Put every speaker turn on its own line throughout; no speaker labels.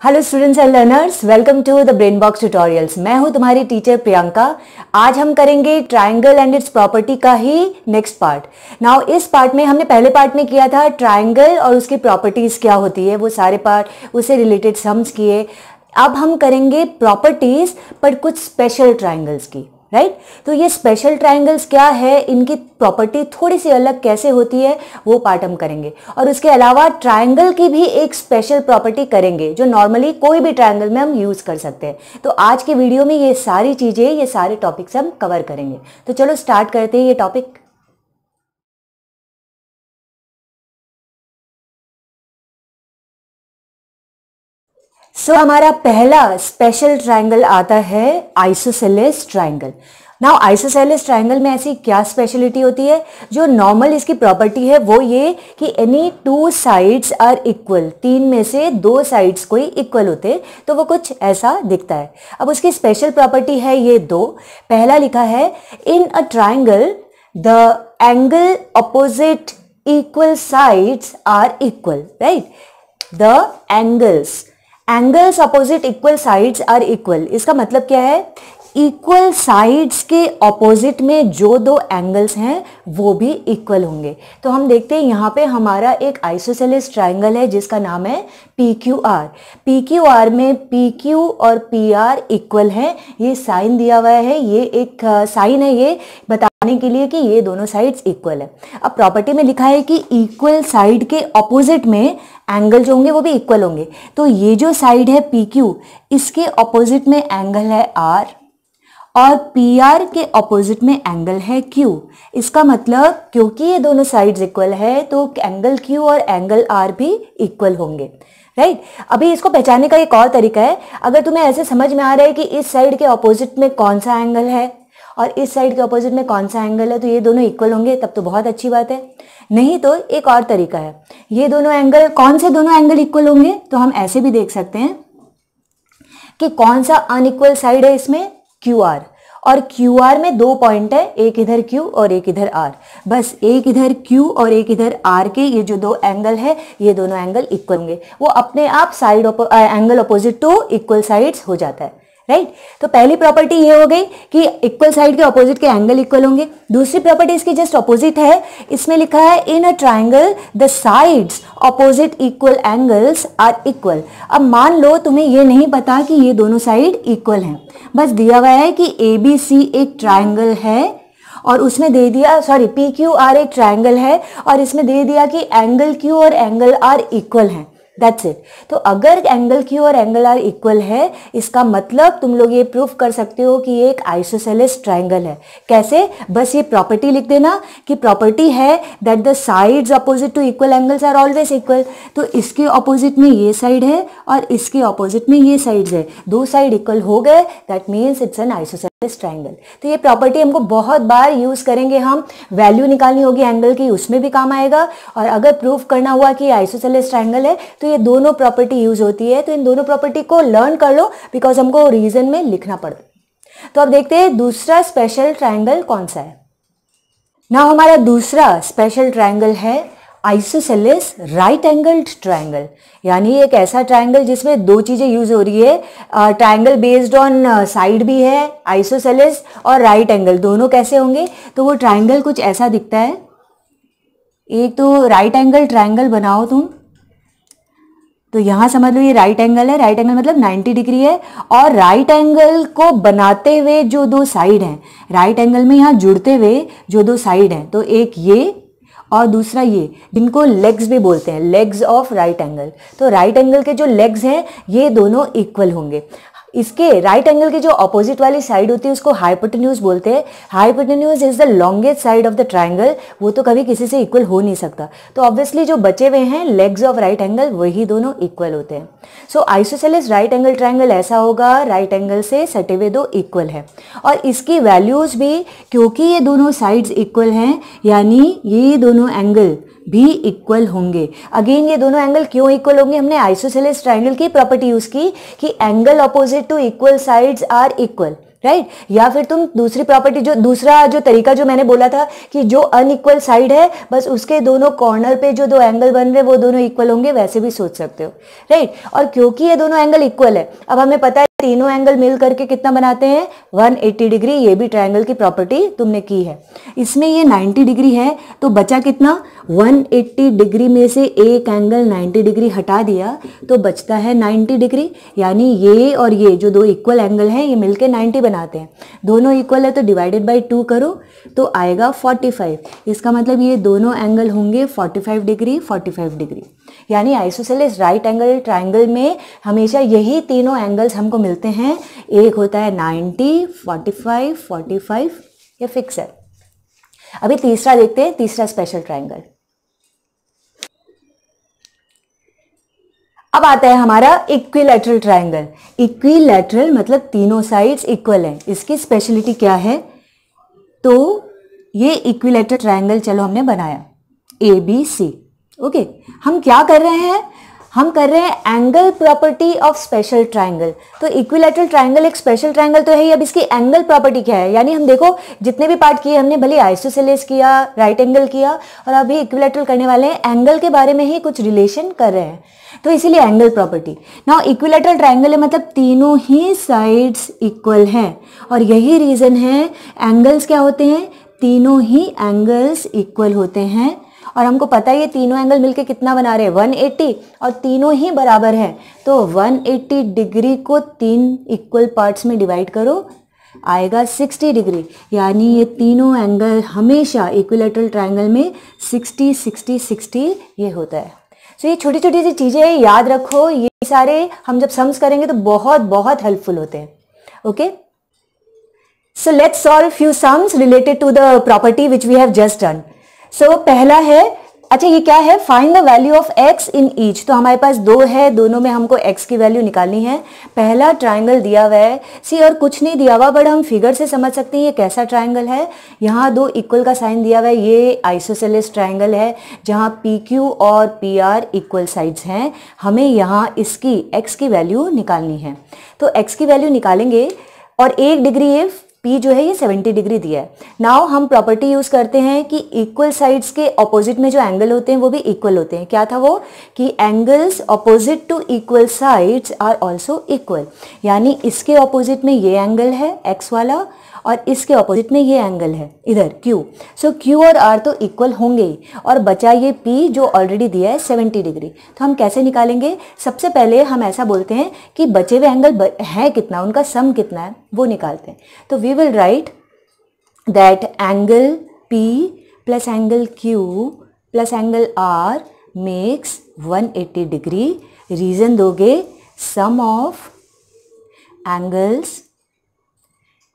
Hello students and learners welcome to the Brain Box Tutorials मैं हूँ तुम्हारी teacher Priyanka. आज हम करेंगे ट्रायंगल एंड इट्स प्रॉपर्टी का ही नेक्स्ट पार्ट नाउ इस पार्ट में हमने पहले पार्ट में किया था ट्रायंगल और उसकी प्रॉपर्टीज़ क्या होती है, वो सारे पार्ट उससे रिलेटेड सम्स किए। अब हम करेंगे प्रॉपर्टीज़ पर कुछ स्पेशल ट्राइंगल्स की। राइट? right? तो ये स्पेशल ट्राइंगल्स क्या है? इनकी प्रॉपर्टी थोड़ी सी अलग कैसे होती है, वो पार्ट हम करेंगे। और उसके अलावा ट्राइंगल की भी एक स्पेशल प्रॉपर्टी करेंगे, जो नॉर्मली कोई भी ट्राइंगल में हम यूज़ कर सकते हैं। तो आज के वीडियो में ये सारी चीज़ें, ये सारे टॉपिक्स हम कवर करेंगे। तो चलो स्टार्ट करते हैं ये टॉपिक सो so, हमारा पहला स्पेशल ट्राइंगल आता है isosceles triangle now isosceles triangle में ऐसी क्या स्पेशलिटी होती है? जो नॉर्मल इसकी प्रॉपर्टी है वो ये कि any two sides are equal तीन में से दो साइड्स कोई इक्वल होते तो वो कुछ ऐसा दिखता है। अब उसकी स्पेशल प्रॉपर्टी है ये दो। पहला लिखा है in a triangle the angle opposite equal sides are equal right the angles angles opposite equal sides are equal इसका मतलब क्या है? इक्वल साइड्स के ऑपोजिट में जो दो एंगल्स हैं, वो भी इक्वल होंगे। तो हम देखते हैं यहाँ पे हमारा एक आइसोसेलिस ट्राइंगल है, जिसका नाम है P Q R P Q R में पी क्यू और पी आर इक्वल हैं। ये साइन दिया हुआ है, ये एक साइन है ये, बताने के लिए कि ये दोनों साइड्स इक्वल है। अब प्रॉपर्टी में लिखा है कि इक्वल साइड के ऑपोजिट में एंगल जो होंगे, वो भी इक्वल होंगे। तो ये जो साइड है पी क्यू इसके ऑपोजिट में एंगल है आर और पी आर के ऑपोजिट में एंगल है क्यू इसका मतलब क्योंकि ये दोनों साइड्स इक्वल है तो एंगल क्यू और एंगल आर भी इक्वल होंगे राइट right? अभी इसको पहचानने का एक और तरीका है। अगर तुम्हें ऐसे समझ में आ रहा है कि इस साइड के ऑपोजिट में कौन सा एंगल है और इस साइड के ऑपोजिट में कौन सा एंगल है तो ये दोनों इक्वल होंगे, तब तो बहुत अच्छी बात है। नहीं तो एक और तरीका है। ये दोनों एंगल कौन से दोनों एंगल इक्वल होंगे तो हम ऐसे भी देख सकते हैं कि कौन सा अनइक्वल साइड है इसमें क्यू आर और क्यू आर में दो पॉइंट है, एक इधर क्यू और एक इधर आर। बस एक इधर क्यू और एक इधर आर के ये जो दो एंगल है, ये दोनों एंगल इक्वल होंगे। वो अपने आप side angle opposite to equal sides हो जाता है। राइट? तो पहली प्रॉपर्टी ये हो गई कि इक्वल साइड के ऑपोजिट के एंगल इक्वल होंगे। दूसरी प्रॉपर्टी इसकी जस्ट ऑपोजिट है। इसमें लिखा है in a triangle the sides opposite equal angles are equal अब मान लो, तुम्हें ये नहीं पता कि ये दोनों साइड इक्वल हैं। बस दिया हुआ है कि ए बी सी एक ट्राइंगल है और उसमें दे दिया सॉरी पी क्यू आर एक ट्राइंगल है और इसमें दे दिया कि एंगल क्यू और एंगल आर इक्वल हैं। दैट्स इट तो अगर एंगल क्यू और एंगल आर इक्वल है, इसका मतलब तुम लोग ये प्रूफ कर सकते हो कि ये एक आइसोसेलेस ट्राइंगल है। कैसे? बस ये प्रॉपर्टी लिख देना कि प्रॉपर्टी है that the sides opposite to equal angles are always equal तो इसके ऑपोजिट में ये साइड है और इसके ऑपोजिट में ये साइड्स है। दो साइड इक्वल हो गए that means it's an isosceles triangle तो ये प्रॉपर्टी हमको बहुत बार यूज़ करेंगे हम। वैल्यू निकालनी होगी एंगल की, उसमें भी काम आएगा। और अगर प्रूफ करना हुआ कि आइसोसेलेस ट्राइंगल है तो ये दोनों प्रॉपर्टी यूज़ होती है। तो इन दोनों प्रॉपर्टी को लर्न कर लो बिकॉज़ हमको रीजन में लिखना पड़ता तो अब देखते हैं दूसरा स्पेशल ट्राइंगल कौन सा है। ना हमारा दूसरा स्पेशल ट्राइंगल है। आइसोसेलेस राइट एंगल्ड ट्राइंगल यानी एक ऐसा ट्राइंगल जिसमें दो चीज़ें यूज़ हो रही है। ट्राइंगल बेस्ड ऑन साइड भी है आइसोसेलेस और राइट right एंगल दोनों कैसे होंगे? तो वो ट्राइंगल कुछ ऐसा दिखता है। एक तो राइट एंगल ट्राइंगल बनाओ तुम। तो यहाँ समझ लो ये राइट एंगल है। राइट एंगल मतलब 90 डिग्री है। और राइट एंगल को बनाते हुए जो दो साइड हैं राइट एंगल में यहाँ जुड़ते हुए जो दो साइड हैं तो एक ये और दूसरा ये, जिनको लेग्स भी बोलते हैं लेग्स ऑफ़ राइट एंगल तो राइट एंगल के जो लेग्स हैं, ये दोनों इक्वल होंगे। इसके राइट एंगल की जो अपोजिट वाली साइड होती है, उसको हाइपोटेन्यूज बोलते हैं। Hypotenuse is the longest side of the triangle वो तो कभी किसी से इक्वल हो नहीं सकता। तो ऑब्वियसली जो बचे हुए हैं लेग्स ऑफ़ राइट एंगल वही दोनों इक्वल होते हैं। So isosceles right angle triangle ऐसा होगा राइट एंगल से सटे हुए दो इक्वल है। और इसकी वैल्यूज़ भी, क्योंकि ये दोनों साइड्स इक्वल हैं, यानी ये दोनों एंगल भी इक्वल होंगे अगेन ये दोनों एंगल क्यों इक्वल होंगे हमने आइसोसेलेस ट्राइंगल की प्रॉपर्टी यूज़ की कि angle opposite to equal sides are equal right right? या फिर तुम दूसरी प्रॉपर्टी जो, दूसरा जो तरीका जो मैंने बोला था कि जो अनइक्वल साइड है, बस उसके दोनों कॉर्नर पे जो दो एंगल बन रहे वो दोनों इक्वल होंगे, वैसे भी सोच सकते हो राइट right? और क्योंकि ये दोनों एंगल इक्वल है, अब हमें पता है तीनों एंगल मिल करके कितना बनाते हैं? 180 डिग्री, ये भी ट्रायंगल की प्रॉपर्टी तुमने की है। इसमें ये 90 डिग्री है तो बचा कितना? 180 डिग्री में से एक एंगल 90 डिग्री हटा दिया तो बचता है 90 डिग्री। यानी ये और ये जो दो इक्वल एंगल हैं, ये मिलके 90 बनाते हैं। दोनों इक्वल है तो डिवाइडेड बाई टू करो तो आएगा 45 इसका मतलब ये दोनों एंगल होंगे 45 डिग्री 45 डिग्री। यानी आइसोसेलेस राइट एंगल ट्राइंगल में हमेशा यही तीनों एंगल्स हमको मिलते हैं एक होता है 90, 45, 45 ये फिक्स है। अभी तीसरा देखते हैं तीसरा स्पेशल ट्राइंगल अब आता है हमारा इक्विलेटरल ट्राइंगल इक्विलेटरल मतलब तीनों साइड्स इक्वल हैं। इसकी स्पेशलिटी क्या है? तो ये इक्विलेटरल ट्राइंगल चलो हमने बनाया। ए बी सी ओके हम क्या कर रहे हैं? हम कर रहे हैं angle property of special triangle तो इक्विलेटरल ट्राइंगल एक स्पेशल ट्राइंगल तो है ही, अब इसकी एंगल प्रॉपर्टी क्या है? यानी हम देखो, जितने भी पार्ट किए हमने, भले आइसोसेलेस किया राइट एंगल किया, और अभी इक्विलेटरल करने वाले हैं एंगल के बारे में ही कुछ रिलेशन कर रहे हैं। तो इसीलिए angle property now equilateral triangle है मतलब तीनों ही साइड्स इक्वल हैं। और यही रीजन है एंगल्स क्या होते हैं? तीनों ही एंगल्स इक्वल होते हैं। और हमको पता है तीनों एंगल मिलके कितना बना रहे हैं? 180 और तीनों ही बराबर हैं। तो 180 डिग्री को तीन इक्वल पार्ट्स में डिवाइड करो आएगा 60 डिग्री यानी ये तीनों एंगल हमेशा इक्विलेटरल ट्राइंगल में 60 60 60 ये होता है। सो so, ये छोटी छोटी सी चीज़ें याद रखो ये सारे हम जब सम्स करेंगे तो बहुत बहुत हेल्पफुल होते हैं। Okay so let's solve few sums related to the property which we have just done so so, पहला है अच्छा ये क्या है? Find the value of X in each तो हमारे पास दो है दोनों में हमको एक्स की वैल्यू निकालनी है। पहला ट्राइंगल दिया हुआ है। सी और कुछ नहीं दिया हुआ बट हम फिगर से समझ सकते हैं ये कैसा ट्राइंगल है। यहाँ दो इक्वल का साइन दिया हुआ है ये आइसोसेलेस ट्राइंगल है जहाँ पी क्यू और पी आर इक्वल साइड्स हैं। हमें यहाँ इसकी एक्स की वैल्यू निकालनी है। तो एक्स की वैल्यू निकालेंगे और एक डिग्री इफ़ पी जो है, ये 70 डिग्री दिया है। नाउ हम प्रॉपर्टी यूज़ करते हैं कि इक्वल साइड्स के ऑपोजिट में जो एंगल होते हैं, वो भी इक्वल होते हैं। क्या था वो? कि angles opposite to equal sides are also equal यानी इसके ऑपोजिट में ये एंगल है एक्स वाला और इसके ऑपोजिट में ये एंगल है इधर Q. सो so, Q और R तो इक्वल होंगे ही और बचा ये P जो ऑलरेडी दिया है 70 डिग्री तो हम कैसे निकालेंगे? सबसे पहले हम ऐसा बोलते हैं कि बचे हुए एंगल है कितना उनका सम कितना है वो निकालते हैं. तो we will write that angle P plus angle Q plus angle R makes 180 degree reason दोगे sum of angles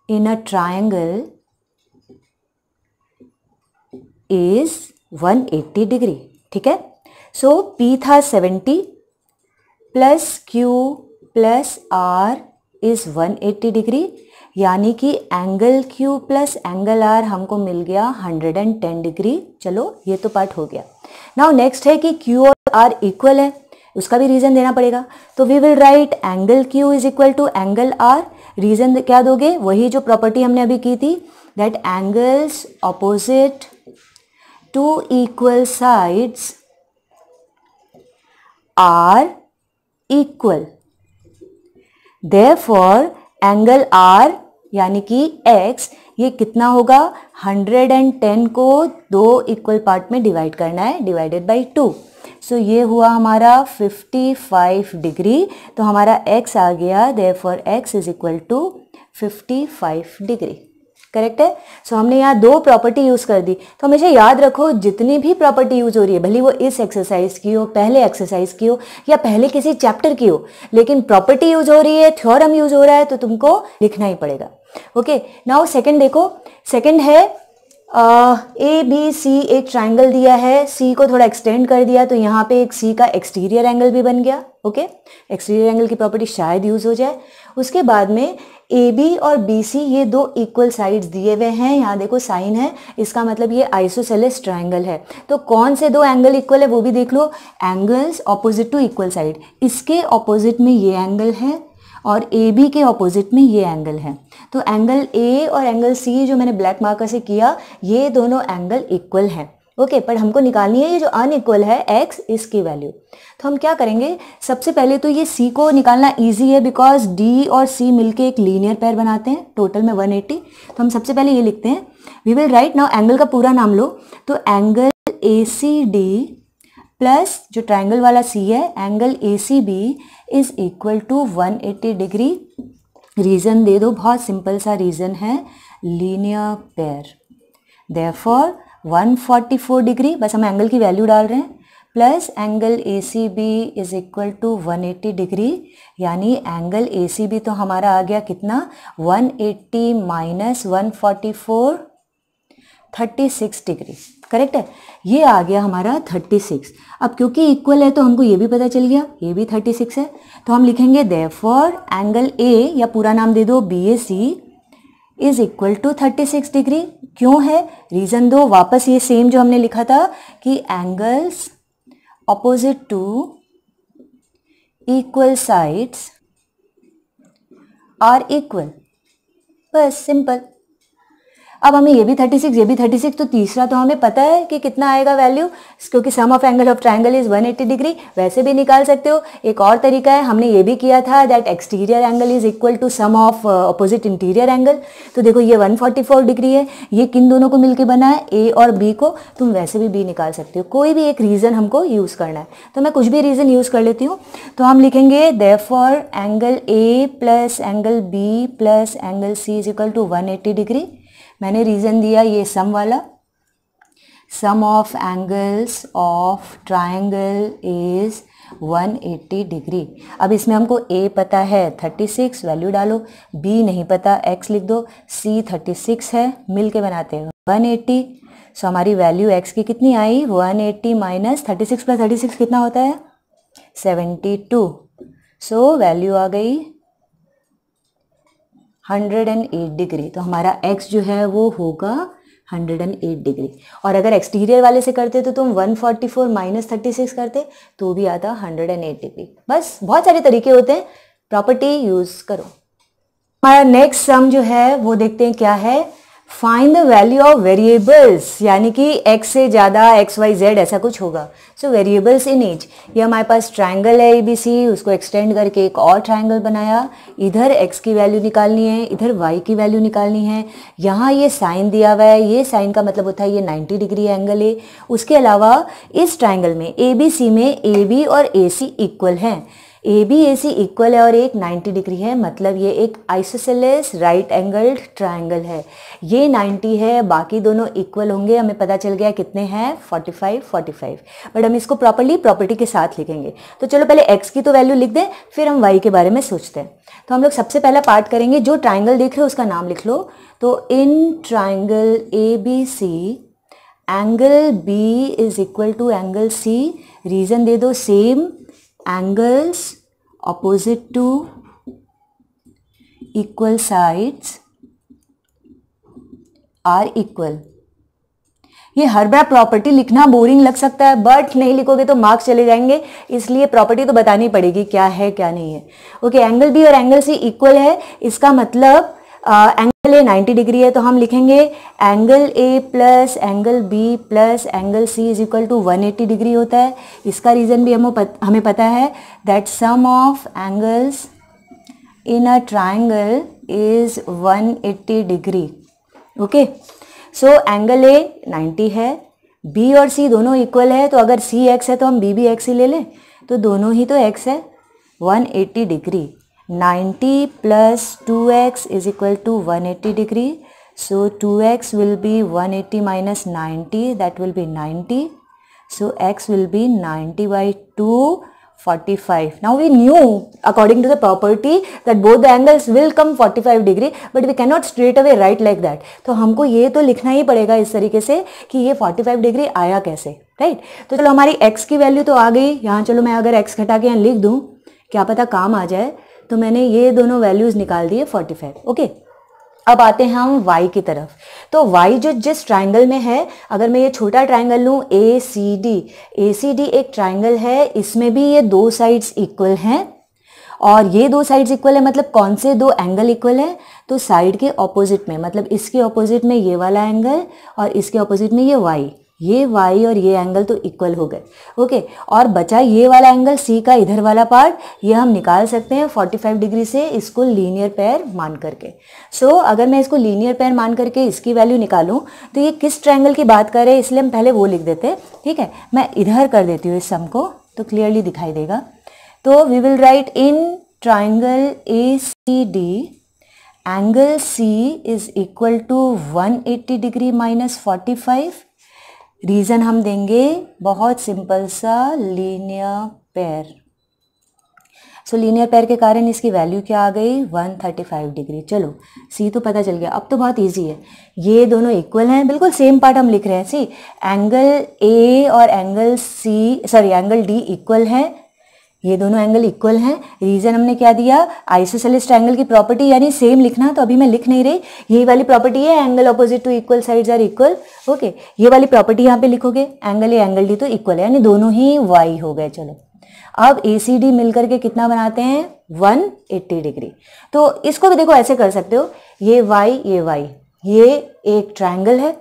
in a triangle is 180 degree ठीक है? सो so, P था 70 plus Q plus R is 180 degree यानी कि angle Q plus angle R हमको मिल गया 110 degree चलो ये तो पार्ट हो गया। नाउ नेक्स्ट है कि Q और R इक्वल है। उसका भी रीजन देना पड़ेगा। तो we will write angle Q is equal to angle R. Reason क्या दोगे? वही जो प्रॉपर्टी हमने अभी की थी that angles opposite to equal sides are equal therefore angle R यानी कि x, ये कितना होगा? 110 को दो इक्वल पार्ट में डिवाइड करना है डिवाइडेड बाय टू सो ये हुआ हमारा 55 डिग्री तो हमारा x आ गया therefore X is equal to 55 degree correct है? सो so, हमने यहाँ दो प्रॉपर्टी यूज़ कर दी. तो हमेशा याद रखो जितनी भी प्रॉपर्टी यूज़ हो रही है भले वो इस एक्सरसाइज की हो पहले एक्सरसाइज की हो या पहले किसी चैप्टर की हो लेकिन प्रॉपर्टी यूज़ हो रही है थ्योरम यूज़ हो रहा है तो तुमको लिखना ही पड़ेगा. ओके नाउ सेकंड देखो. सेकंड है ए बी सी एक ट्राइंगल दिया है। सी को थोड़ा एक्सटेंड कर दिया तो यहाँ पे एक सी का एक्सटीरियर एंगल भी बन गया ओके एक्सटीरियर एंगल की प्रॉपर्टी शायद यूज़ हो जाए। उसके बाद में ए बी और बी सी ये दो इक्वल साइड्स दिए हुए हैं। यहाँ देखो साइन है, इसका मतलब ये आइसोसेलेस ट्राइंगल है। तो कौन से दो एंगल इक्वल है वो भी देख लो। Angles opposite to equal side इसके ऑपोजिट में ये एंगल है। और ए बी के ऑपोजिट में ये एंगल है। तो एंगल ए और एंगल सी जो मैंने ब्लैक मार्कर से किया ये दोनों एंगल इक्वल है। ओके okay, पर हमको निकालनी है ये जो अनइक्वल है एक्स इसकी वैल्यू तो हम क्या करेंगे? सबसे पहले तो ये सी को निकालना इजी है बिकॉज़ डी और सी मिलके एक लीनियर पेयर बनाते हैं टोटल में 180 तो हम सबसे पहले ये लिखते हैं। We will write now angle का पूरा नाम लो। तो angle A C D plus जो ट्राइंगल वाला सी है angle A C B is equal to 180 degree reason दे दो, बहुत सिंपल सा रीज़न है लीनियर पेयर देयरफॉर 144 डिग्री बस हम एंगल की वैल्यू डाल रहे हैं, plus angle A C B is equal to 180 degree यानी एंगल ए सी बी तो हमारा आ गया कितना? 180 minus one forty four thirty six degree correct है? ये आ गया हमारा 36 अब क्योंकि इक्वल है तो हमको ये भी पता चल गया, ये भी 36 है। तो हम लिखेंगे देयर फॉर एंगल ए या पूरा नाम दे दो B A C is equal to 36 degree क्यों है? रीजन दो, वापस ये सेम जो हमने लिखा था कि angles opposite to equal sides are equal बस सिंपल अब हमें ये भी 36 ये भी 36 तो तीसरा तो हमें पता है कि कितना आएगा वैल्यू क्योंकि sum of angle of triangle is 180 degree वैसे भी निकाल सकते हो। एक और तरीका है, हमने ये भी किया था that exterior angle is equal to sum of opposite interior angle तो देखो, ये 144 डिग्री है, ये किन दोनों को मिलकर बना है? ए और बी को, तुम वैसे भी बी निकाल सकते हो। कोई भी एक रीज़न हमको यूज़ करना है। तो मैं कुछ भी रीज़न यूज़ कर लेती हूँ। तो हम लिखेंगे therefore angle A plus angle B plus angle C is equal to one eighty degree मैंने रीज़न दिया ये सम वाला। Sum of angles of triangle is 180 degree अब इसमें हमको ए पता है 36 वैल्यू डालो। बी नहीं पता एक्स लिख दो। सी 36 है मिल के बनाते हैं। 180 सो हमारी वैल्यू एक्स की कितनी आई? 180 eighty minus thirty six plus thirty six कितना होता है? 72 सो so, वैल्यू आ गई 108 डिग्री तो हमारा एक्स जो है वो होगा 108 डिग्री। और अगर एक्सटीरियर वाले से करते तो तुम 144 फोर्टी फोर माइनस थर्टी करते तो भी आता 108 डिग्री। बस, बहुत सारे तरीके होते हैं, प्रॉपर्टी यूज़ करो। हमारा नेक्स्ट सम जो है, वो देखते हैं क्या है? Find the value of variables यानी कि x से ज़्यादा एक्स वाई जेड ऐसा कुछ होगा। सो वेरिएबल्स इन एज ये हमारे पास ट्राइंगल है ए बी सी उसको एक्सटेंड करके एक और ट्राइंगल बनाया। इधर x की वैल्यू निकालनी है, इधर y की वैल्यू निकालनी है। यहाँ ये साइन दिया हुआ है, ये साइन का मतलब होता है ये 90 डिग्री एंगल है। उसके अलावा इस ट्राइंगल में ए बी सी में ए बी और ए सी इक्वल हैं। A B A C equal है और एक 90 डिग्री है मतलब ये एक आइसोसेलेस राइट एंगल्ड ट्राइंगल है। ये 90 है, बाकी दोनों इक्वल होंगे। हमें पता चल गया कितने हैं 45 45 बट हम इसको प्रॉपरली प्रॉपर्टी के साथ लिखेंगे। तो चलो पहले एक्स की तो वैल्यू लिख दें, फिर हम वाई के बारे में सोचते हैं। तो हम लोग सबसे पहला पार्ट करेंगे, जो ट्राइंगल देख रहे हो, उसका नाम लिख लो। तो in triangle A B C angle B is equal to angle C reason दे दो same angles opposite to equal sides are equal. ये हर बार प्रॉपर्टी लिखना बोरिंग लग सकता है बट नहीं लिखोगे तो मार्क्स चले जाएँगे, इसलिए प्रॉपर्टी तो बतानी पड़ेगी क्या है, क्या नहीं है। ओके एंगल बी और एंगल सी इक्वल है, इसका मतलब एंगल ए 90 डिग्री है तो हम लिखेंगे angle A plus angle B plus angle C is equal to 180 degree होता है। इसका रीज़न भी हम हमें पता है that sum of angles in a triangle is 180 degree okay so angle A 90 है बी और सी दोनों इक्वल है तो अगर सी एक्स है तो हम बी भी एक्स ही ले लें। तो दोनों ही तो एक्स है 180 degree 90 plus 2x is equal to 180 degree. So 2x will be 180 minus 90 that will be 90. So x will be 90 by 2 45. Now we knew according to the property that both the angles will come 45 degree but we cannot straight away write like that. तो हमको ये तो लिखना ही पड़ेगा इस तरीके से कि ये 45 डिग्री आया कैसे राइट? तो चलो हमारी x की वैल्यू तो आ गई यहाँ चलो मैं अगर x घटा के यहाँ लिख दूँ क्या पता काम आ जाए तो मैंने ये दोनों वैल्यूज़ निकाल दिए 45 ओके अब आते हैं हम y की तरफ़। तो y जो जिस ट्राइंगल में है, अगर मैं ये छोटा ट्राइंगल लूँ A C D A C D एक ट्राइंगल है, इसमें भी ये दो साइड्स इक्वल हैं। और ये दो साइड्स इक्वल है मतलब कौन से दो एंगल इक्वल है? तो साइड के ऑपोजिट में मतलब इसके ऑपोजिट में ये वाला एंगल और इसके ऑपोजिट में ये वाई ये वाई और ये एंगल तो इक्वल हो गए ओके और बचा ये वाला एंगल सी का इधर वाला पार्ट ये हम निकाल सकते हैं 45 डिग्री से इसको लीनियर पेयर मान करके। सो so, अगर मैं इसको लीनियर पेयर मान करके इसकी वैल्यू निकालूं तो ये किस ट्रायंगल की बात करें इसलिए हम पहले वो लिख देते हैं ठीक है? मैं इधर कर देती हूँ इस सम को तो क्लियरली दिखाई देगा। तो we will write in triangle A C D angle C is equal to 180 degree minus forty reason हम देंगे बहुत सिंपल सा लीनियर पैर सो लीनियर पैर के कारण इसकी वैल्यू क्या आ गई? 135 डिग्री चलो सी तो पता चल गया. अब तो बहुत इजी है. ये दोनों इक्वल हैं. बिल्कुल सेम पार्ट हम लिख रहे हैं. सी एंगल ए और angle C sorry angle D equal है. ये दोनों एंगल इक्वल हैं। रीजन हमने क्या दिया? आइसोसेलिस ट्रायंगल की प्रॉपर्टी यानी सेम लिखना तो अभी मैं लिख नहीं रही। यही वाली प्रॉपर्टी है angle opposite to equal sides are equal okay ये वाली प्रॉपर्टी यहाँ पे लिखोगे। एंगल ए एंगल डी तो इक्वल है, यानी दोनों ही वाई हो गए, चलो। अब ए सी डी मिलकर के कितना बनाते हैं? 180 डिग्री तो इसको भी देखो, ऐसे कर सकते हो। ये वाई ये वाई ये एक ट्रायंगल है।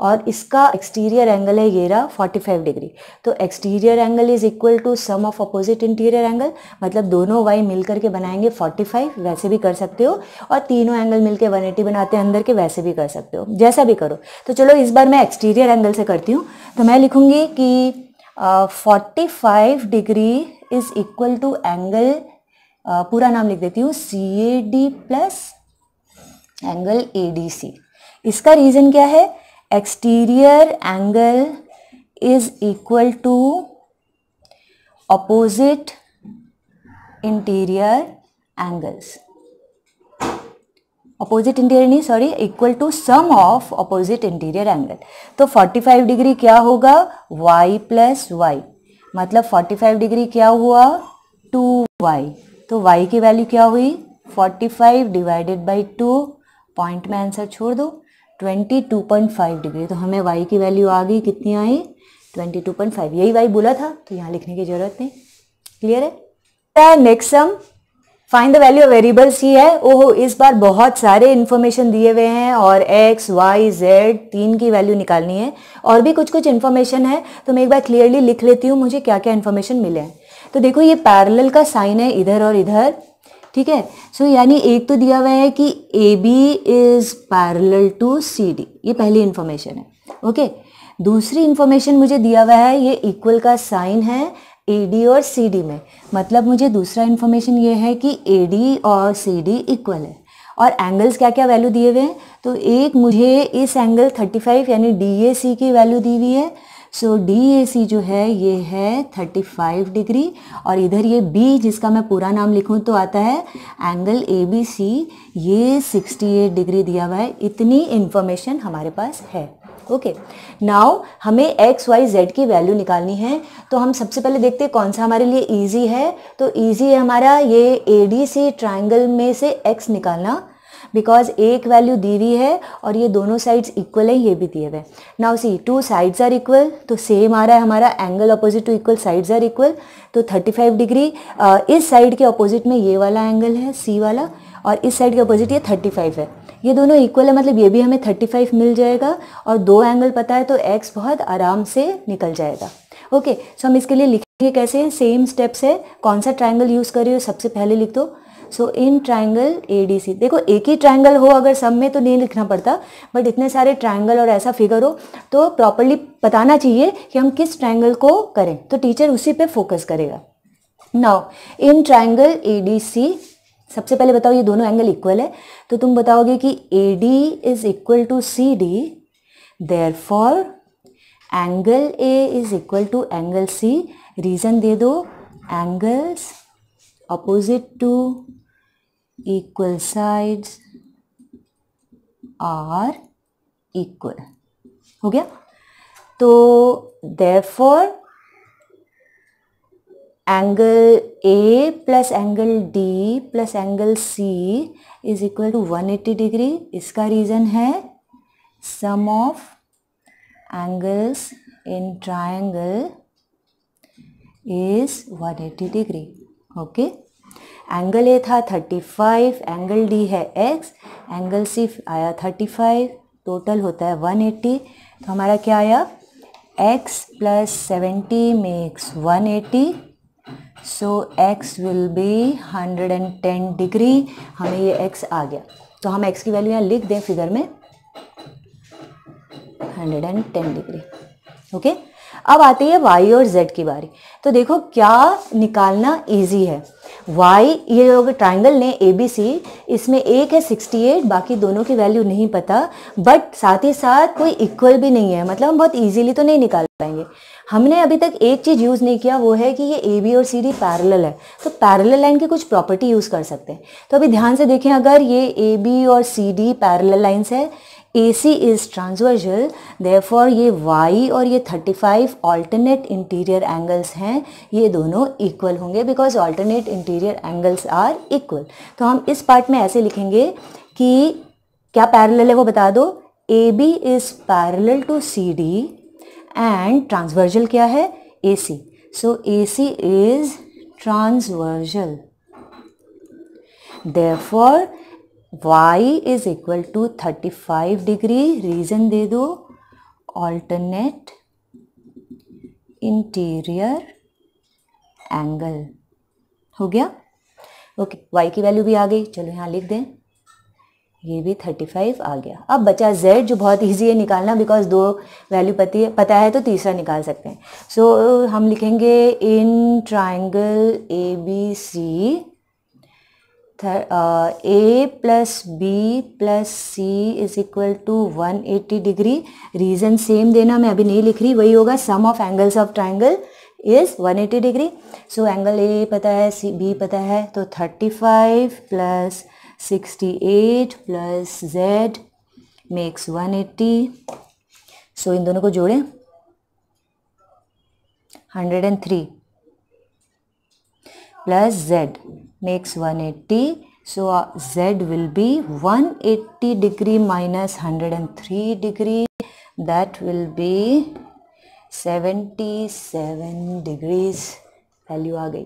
और इसका एक्सटीरियर एंगल है ये रहा 45 डिग्री तो exterior angle is equal to sum of opposite interior angle मतलब दोनों वाई मिलकर के बनाएँगे 45 वैसे भी कर सकते हो, और तीनों एंगल मिलके 180 बनाते हैं अंदर के, वैसे भी कर सकते हो, जैसा भी करो। तो चलो इस बार मैं एक्सटीरियर एंगल से करती हूँ। तो मैं लिखूँगी कि forty five degree is equal to angle पूरा नाम लिख देती हूँ C A D plus angle A D C इसका रीज़न क्या है? Exterior angle is equal to opposite interior angles. Opposite interior नहीं sorry equal to sum of opposite interior angle तो 45 डिग्री क्या होगा? Y प्लस वाई मतलब 45 degree क्या हुआ? 2y तो y की वैल्यू क्या हुई? 45 डिवाइडेड बाई 2 पॉइंट में आंसर छोड़ दो। 22.5 डिग्री। तो हमें y की वैल्यू आ गई कितनी आई? 22.5 यही y बोला था तो यहाँ लिखने की ज़रूरत नहीं। क्लियर है? Next sum find the value of variable C है ओहो इस बार बहुत सारे इन्फॉर्मेशन दिए हुए हैं और x, y, z तीन की वैल्यू निकालनी है। और भी कुछ कुछ इन्फॉर्मेशन है तो मैं एक बार क्लियरली लिख लेती हूँ मुझे क्या क्या इन्फॉर्मेशन मिले हैं। तो देखो ये पैरेलल का साइन है इधर और इधर। ठीक है? सो so, यानी एक तो दिया हुआ है कि A B is parallel to C D ये पहली इंफॉर्मेशन है ओके okay? दूसरी इंफॉर्मेशन मुझे दिया हुआ है ये इक्वल का साइन है ए डी और सी डी में। मतलब मुझे दूसरा इन्फॉर्मेशन ये है कि ए डी और सी डी इक्वल है। और एंगल्स क्या क्या वैल्यू दिए हुए हैं? तो एक मुझे इस एंगल 35 यानी डी ए सी की वैल्यू दी हुई है। सो डी ए सी जो है, ये है 35 डिग्री और इधर ये बी जिसका मैं पूरा नाम लिखूँ तो आता है एंगल ए बी सी ये 68 डिग्री दिया हुआ है. इतनी इन्फॉर्मेशन हमारे पास है. Okay okay. नाउ हमें एक्स वाई जेड की वैल्यू निकालनी है. तो हम सबसे पहले देखते हैं कौन सा हमारे लिए इजी है. तो इजी है हमारा ये ए डी सी ट्राइंगल में से एक्स निकालना. बिकॉज़ एक वैल्यू दी हुई है और ये दोनों साइड्स इक्वल है ये भी दिए हुए now see two sides are equal तो सेम आ रहा है हमारा angle opposite to equal sides are equal तो 35 डिग्री इस साइड के अपोजिट में ये वाला एंगल है सी वाला और इस साइड के अपोजिट ये 35 है। ये दोनों इक्वल है मतलब ये भी हमें 35 मिल जाएगा और दो एंगल पता है तो एक्स बहुत आराम से निकल जाएगा। ओके okay, सो so हम इसके लिए लिखेंगे कैसे सेम स्टेप्स है कौन सा ट्राइंगल यूज़ कर रही हो सबसे पहले लिख दो। सो इन ट्राइंगल ए डी सी देखो, एक ही ट्राइंगल हो अगर सब में तो नहीं लिखना पड़ता बट इतने सारे ट्राइंगल और ऐसा फिगर हो तो प्रॉपरली बताना चाहिए कि हम किस ट्राइंगल को करें। तो टीचर उसी पे फोकस करेगा। Now in triangle A D C सबसे पहले बताओ ये दोनों एंगल इक्वल है तो तुम बताओगे कि A D is equal to C D therefore angle A is equal to angle C reason दे दो angles opposite to equal sides are equal. हो गया तो therefore angle A plus angle D plus angle C is equal to 180 degree इसका reason है sum of angles in triangle is 180 degree okay angle A था 35 angle D है x, angle C आया 35 total होता है 180 तो हमारा क्या आया? X plus seventy makes 180 so X will be 110 degree हमें ये x आ गया। तो हम x की वैल्यू यहाँ लिख दें फिगर में। 110 डिग्री ओके? अब आती है वाई और जेड की बारी। तो देखो क्या निकालना ईजी है। वाई ये जो ट्राइंगल ने ए बी सी इसमें एक है 68 बाकी दोनों की वैल्यू नहीं पता। बट साथ ही साथ कोई इक्वल भी नहीं है। मतलब हम बहुत इजीली तो नहीं निकाल पाएँगे। हमने अभी तक एक चीज़ यूज़ नहीं किया, वो है कि ये ए बी और सी डी पैरल है। तो पैरल लाइन की कुछ प्रॉपर्टी यूज़ कर सकते हैं। तो अभी ध्यान से देखें, अगर ये ए बी और सी डी पैरल लाइन्स है A C is transversal therefore ये वाई और ये 35 ऑल्टरनेट इंटीरियर एंगल्स हैं, ये दोनों इक्वल होंगे because alternate interior angles are equal तो हम इस पार्ट में ऐसे लिखेंगे कि क्या पैरेलल है वो बता दो? A B is parallel to C D and transversal क्या है? A C so A C is transversal therefore y is equal to 35 degree reason दे दो. ऑल्टरनेट इंटीरियर एंगल हो गया? ओके okay, की वैल्यू भी आ गई. चलो यहाँ लिख दें. ये भी 35 आ गया. अब बचा z जो बहुत इजी है निकालना बिकॉज़ दो वैल्यू पति है पता है तो तीसरा निकाल सकते हैं. सो so, हम लिखेंगे in triangle A B C A plus B plus C is equal to 180 degree reason same देना मैं अभी नहीं लिख रही, वही होगा sum of angles of triangle is 180 degree so angle A पता है सी बी पता है तो 35 plus 68 plus Z makes 180 so इन दोनों को जोड़ें 103 plus Z makes 180 so uh, z will be 180 degree minus 103 degree that will be 77 degrees value आ गई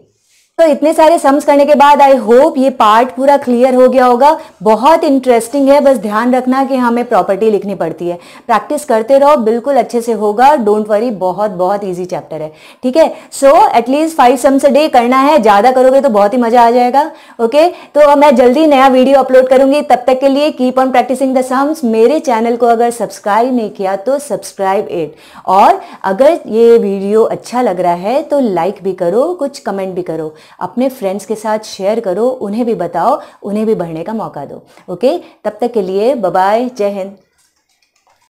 तो इतने सारे सम्स करने के बाद आई होप ये पार्ट पूरा क्लियर हो गया होगा। बहुत इंटरेस्टिंग है, बस ध्यान रखना कि हमें प्रॉपर्टी लिखनी पड़ती है। प्रैक्टिस करते रहो, बिल्कुल अच्छे से होगा। डोंट वरी बहुत बहुत ईजी चैप्टर है। ठीक है? So at least five sums a day करना है। ज़्यादा करोगे तो बहुत ही मज़ा आ जाएगा। ओके तो मैं जल्दी नया वीडियो अपलोड करूँगी। तब तक के लिए keep on practising the sums मेरे चैनल को अगर सब्सक्राइब नहीं किया तो सब्सक्राइब इट और अगर ये वीडियो अच्छा लग रहा है तो लाइक भी करो, कुछ कमेंट भी करो। अपने फ्रेंड्स के साथ शेयर करो, उन्हें भी बताओ, उन्हें भी बढ़ने का मौका दो। ओके तब तक के लिए बाय जय हिंद।